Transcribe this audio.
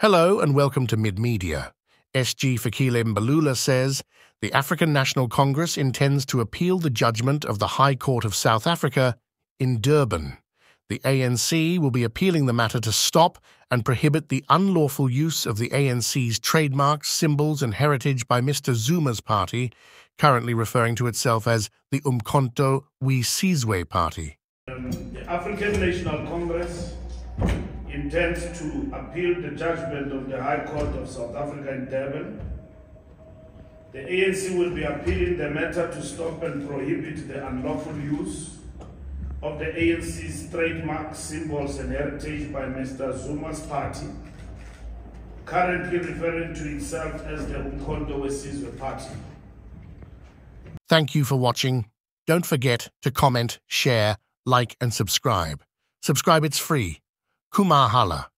Hello and welcome to Mid Media. SG Fikile Mbalula says the African National Congress intends to appeal the judgment of the High Court of South Africa in Durban. The ANC will be appealing the matter to stop and prohibit the unlawful use of the ANC's trademarks, symbols, and heritage by Mr. Zuma's party, currently referring to itself as the Umkhonto we Sizwe Party. Um, the African National Congress intends to appeal the judgment of the High Court of South Africa in Durban. The ANC will be appealing the matter to stop and prohibit the unlawful use of the ANC's trademark symbols, and heritage by Mr. Zuma's party, currently referring to itself as the Umkhonto Wesizwe Party. Thank you for watching. Don't forget to comment, share, like, and subscribe. Subscribe, it's free. Kumahala.